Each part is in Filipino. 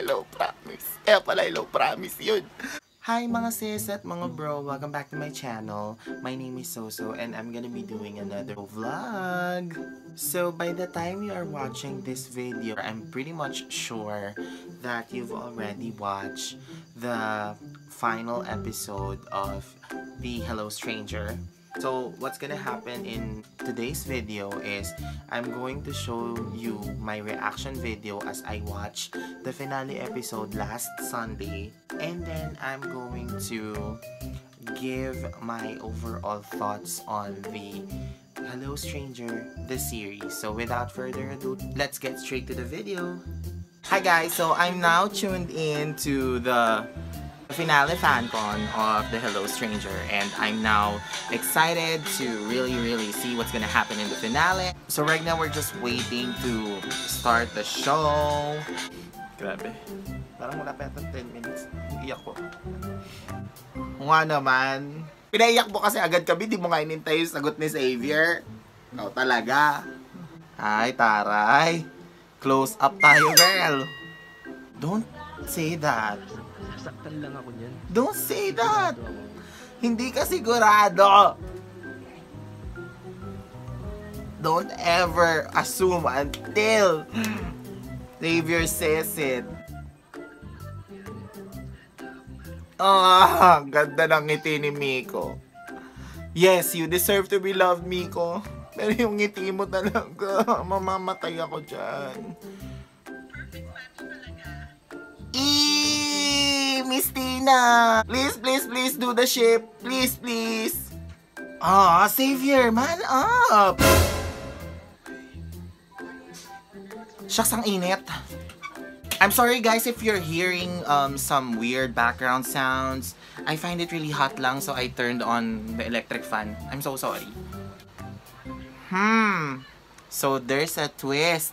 Hello promise. Kaya pala hello promise yun. Hi mga sis at mga bro, welcome back to my channel. My name is Soso and I'm gonna be doing another vlog. So by the time you are watching this video, I'm pretty much sure that you've already watched the final episode of the Hello Stranger. So what's gonna happen in today's video is I'm going to show you my reaction video as I watch the finale episode last Sunday and then I'm going to give my overall thoughts on the Hello Stranger, the series. So without further ado, let's get straight to the video. Hi guys, so I'm now tuned in to the finale fancon of the Hello Stranger and I'm now excited to really really see what's gonna happen in the finale. So right now we're just waiting to start the show. Grabe. Parang wala pa yata 10 minutes. Iyak ko. Nga naman. Pinaiyak mo kasi agad kami, di mo nga inintay yung sagot ni Xavier. Ikaw talaga. Ay, taray. Close up tayo, girl. Don't say that. Sasaktan lang ako niyan. Don't say that! Hindi ka sigurado! Don't ever assume until Xavier says it. Ah, ganda ng ngiti ni Miko. Yes, you deserve to be loved, Miko. Pero yung ngiti mo talaga, mamamatay ako dyan. Eee, Tina! Please, please, please do the ship. Please, please. Ah, Savior, man up! Shucks, ang init. I'm sorry guys if you're hearing um, some weird background sounds. I find it really hot lang so I turned on the electric fan. I'm so sorry. Hmm. So there's a twist.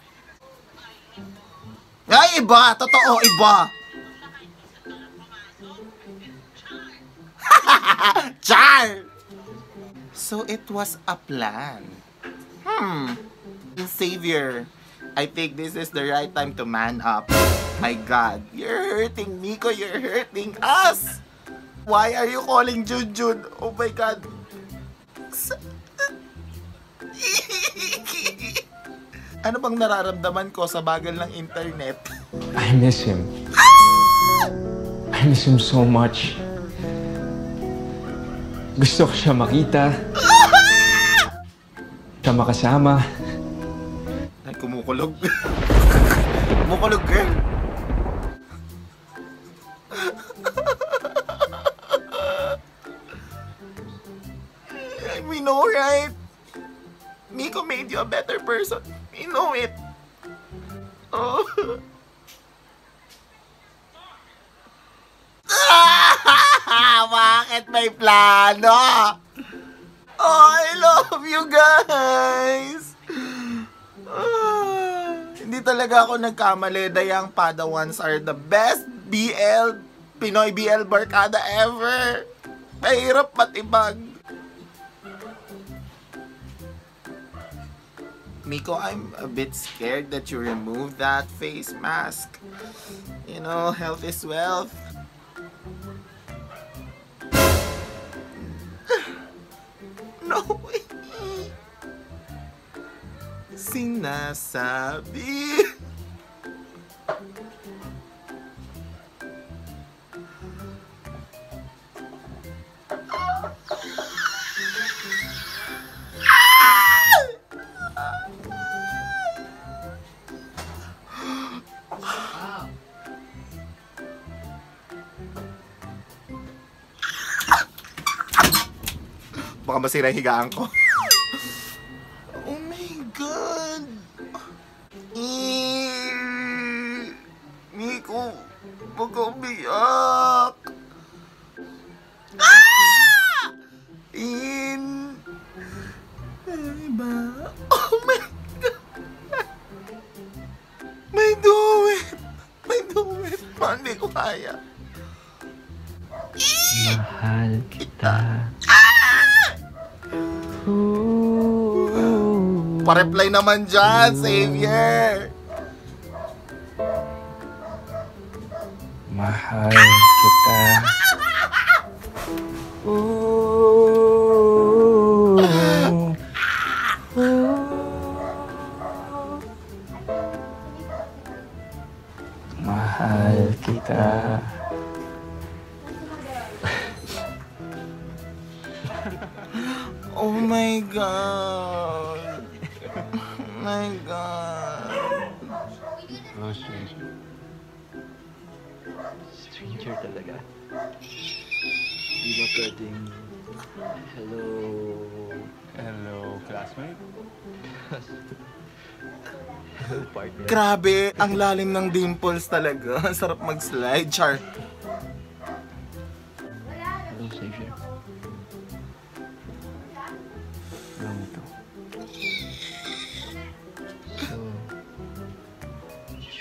Ay, iba! Totoo, iba! Char! So it was a plan. Hmm. Savior, I think this is the right time to man up. My God, you're hurting Nico, you're hurting us! Why are you calling Junjun? Oh my God. ano bang nararamdaman ko sa bagal ng internet? I miss him. I miss him so much. Gusto ko siya makita. siya makasama. Ay, kumukulog. kumukulog, girl. We know, right? Miko made you a better person. We know it. Oh. Bakit may plano? Oh, I love you guys! Ah, hindi talaga ako nagkamali. Dayang Padawans are the best BL, Pinoy BL barkada ever. Mahirap matibag. Miko, I'm a bit scared that you removed that face mask. You know, health is wealth. não. Sina sabe. Masira yung higaan ko. oh my God! Miko, huwag ka umiyak. Ah! In... Ba? Oh my God! May do it! May do it! Hindi ko kaya. Mahal kita. Pa-reply naman dyan, Savior! Mahal kita. Ooh. Mahal kita. Oh my God. Oh my God. Hello, stranger. Stranger talaga. Di ba pwedeng... Hello... Hello, classmate. Hello, partner. Grabe, ang lalim ng dimples talaga. Ang Sarap mag-slide. Char. Hello, stranger.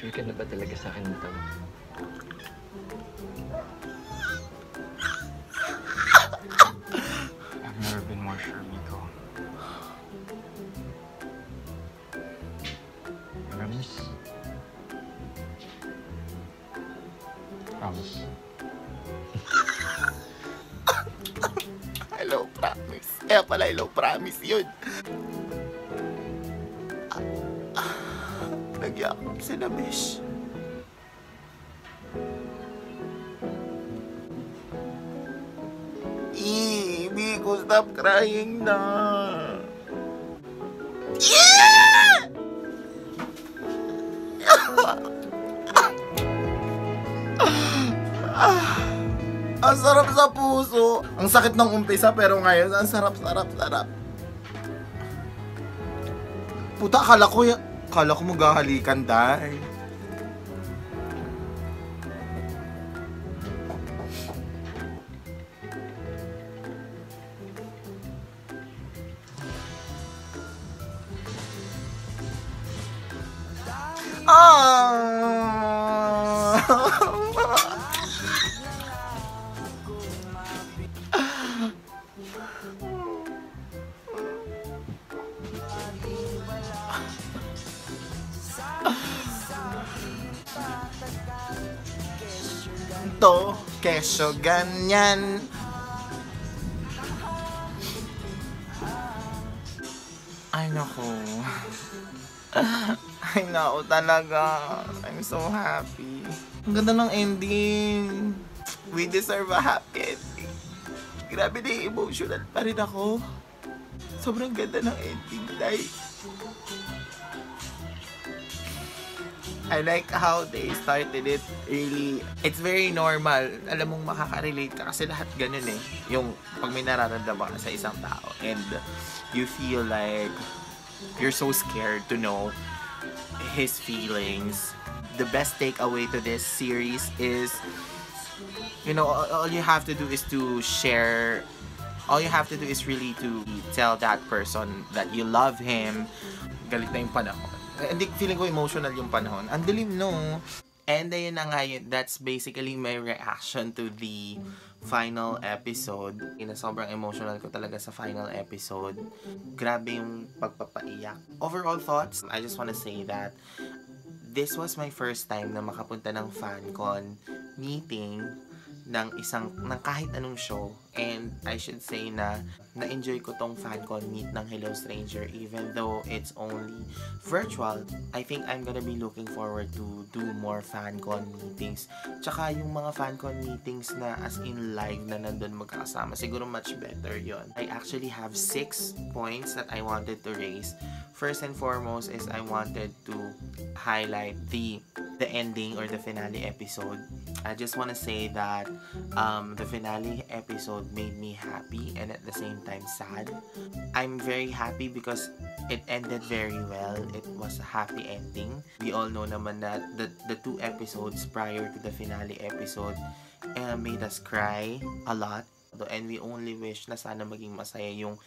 Sure ka na ba talaga sa akin ng tawag? I've never been more sure, Miko. Promise? Promise. Hello, promise. Kaya pala hello, promise yun. Sila, besh. Eee, Biko, stop crying na. Yeah! Ang sarap sa puso. Ang sakit ng umpisa pero ngayon ang sarap, sarap, sarap. Puta, kala ko, ya- kala ko maghahalikan dahil. Ah! kesyo ganyan. Ay, naku. Ay, naku talaga. I'm so happy. Ang ganda ng ending. We deserve a happy ending. Grabe na emotional pa rin ako. Sobrang ganda ng ending, Day. I like how they started it really. It's very normal. Alam mong makaka-relate ka kasi lahat ganun eh. Yung pag may nararamdaman sa isang tao and you feel like you're so scared to know his feelings. The best takeaway to this series is you know, all you have to do is to share all you have to do is really to tell that person that you love him. Galit na yung panahon. Eh, Hindi, feeling ko emotional yung panahon. Ang dilim, no? And ayun na nga yun, that's basically my reaction to the final episode. Ina sobrang emotional ko talaga sa final episode. Grabe yung pagpapaiyak. Overall thoughts, I just wanna say that this was my first time na makapunta ng FanCon meeting ng isang ng kahit anong show. And I should say na na-enjoy ko tong FanCon meet ng Hello Stranger even though it's only virtual. I think I'm gonna be looking forward to do more FanCon meetings. Tsaka yung mga FanCon meetings na as in live na nandun magkakasama siguro much better yon I actually have six points that I wanted to raise. First and foremost is I wanted to highlight the the ending or the finale episode I just want to say that um, the finale episode made me happy and at the same time sad. I'm very happy because it ended very well. It was a happy ending. We all know naman that the, the two episodes prior to the finale episode uh, made us cry a lot. And we only wish na sana maging masaya yung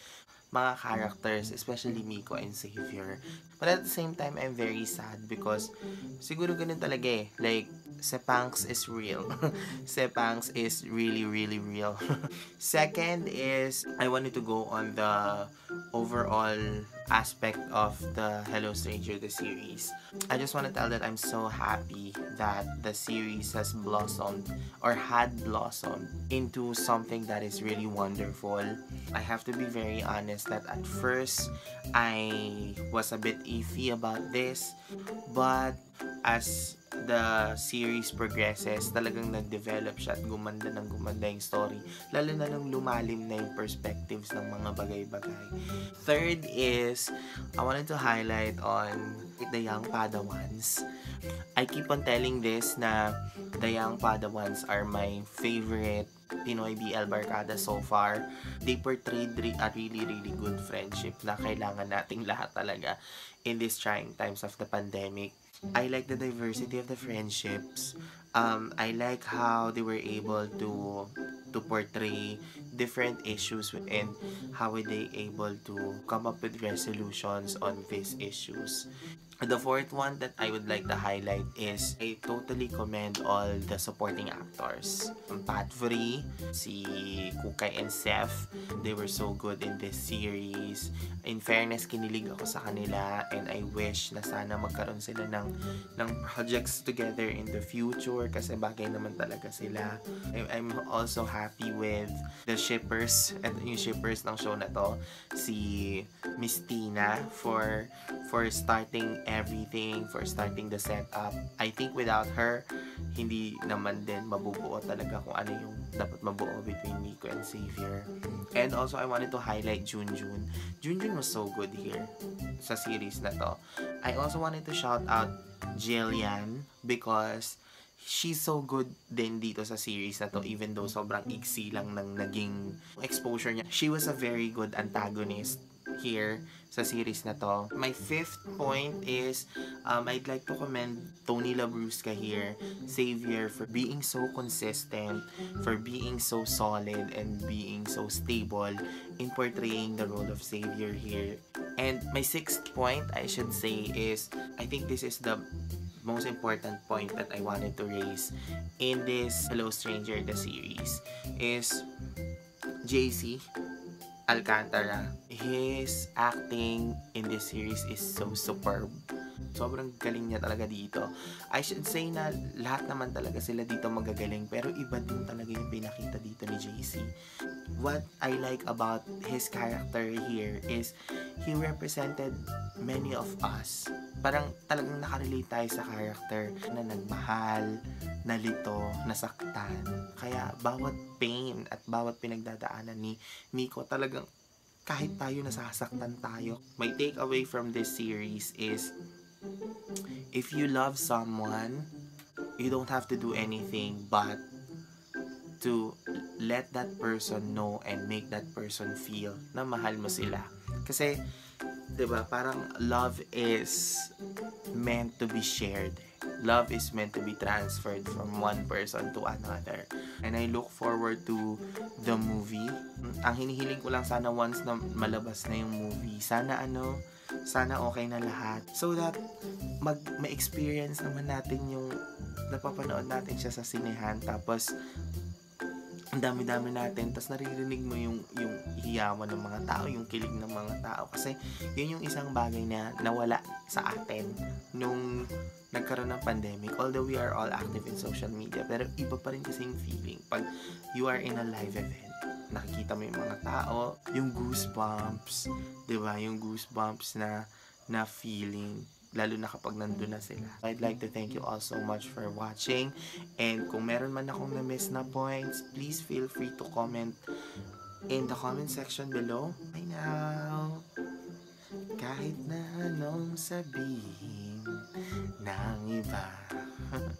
mga characters, especially Miko and Xavier. But at the same time, I'm very sad because siguro ganun talaga eh. Like, Sepangs is real. Sepangs is really, really real. Second is, I wanted to go on the overall aspect of the Hello Stranger the series. I just want to tell that I'm so happy that the series has blossomed or had blossomed into something that is really wonderful. I have to be very honest that at first I was a bit iffy about this, but as the series progresses, talagang nag-develop siya at gumanda ng gumanda yung story. Lalo na nung lumalim na yung perspectives ng mga bagay-bagay. Third is, I wanted to highlight on the young Padawans. I keep on telling this na the young Padawans are my favorite Pinoy BL Barkada so far. They portrayed a really, really good friendship na kailangan nating lahat talaga in these trying times of the pandemic. I like the diversity of the friendships. Um, I like how they were able to to portray different issues and how were they able to come up with resolutions on these issues. The fourth one that I would like to highlight is I totally commend all the supporting actors. Pat Free, si Kukay and Seth, they were so good in this series. In fairness, kinilig ako sa kanila and I wish na sana magkaroon sila ng, ng projects together in the future kasi bagay naman talaga sila. I- I'm also happy with the shippers at yung shippers ng show na to si Miss Tina for for starting everything, for starting the setup. I think without her, hindi naman din mabubuo talaga kung ano yung dapat mabuo between Nico and Xavier. And also, I wanted to highlight Junjun. Junjun was so good here sa series na to. I also wanted to shout out Jillian because she's so good din dito sa series na to even though sobrang iksi lang ng naging exposure niya. She was a very good antagonist here sa series na to. My fifth point is um, I'd like to commend Tony Labrusca here, Xavier, for being so consistent, for being so solid, and being so stable in portraying the role of Xavier here. And my sixth point, I should say, is I think this is the most important point that I wanted to raise in this Hello Stranger the series is JC Alcantara. His acting in this series is so superb. Sobrang galing niya talaga dito. I should say na lahat naman talaga sila dito magagaling pero iba din talaga yung pinakita dito ni JC. What I like about his character here is he represented many of us. Parang talagang nakarelate tayo sa character na nagmahal, nalito, nasaktan. Kaya bawat pain at bawat pinagdadaanan ni Nico talagang kahit tayo nasasaktan tayo. My takeaway from this series is if you love someone, you don't have to do anything but to let that person know and make that person feel na mahal mo sila. Kasi, 'di ba, parang love is meant to be shared. Love is meant to be transferred from one person to another. And I look forward to the movie. Ang hinihiling ko lang sana once na malabas na yung movie, sana ano, sana okay na lahat. So that mag ma-experience naman natin yung napapanood natin siya sa sinehan. Tapos ang dami-dami natin tapos naririnig mo yung yung hiyawan ng mga tao, yung kilig ng mga tao. Kasi yun yung isang bagay na nawala sa atin nung nagkaroon ng pandemic. Although we are all active in social media pero iba pa rin kasi yung feeling pag you are in a live event nakikita mo yung mga tao yung goosebumps 'di ba yung goosebumps na na feeling lalo na kapag nandun na sila. I'd like to thank you all so much for watching and kung meron man akong na-miss na points, please feel free to comment in the comment section below. Bye now! Kahit na anong sabihin ng iba.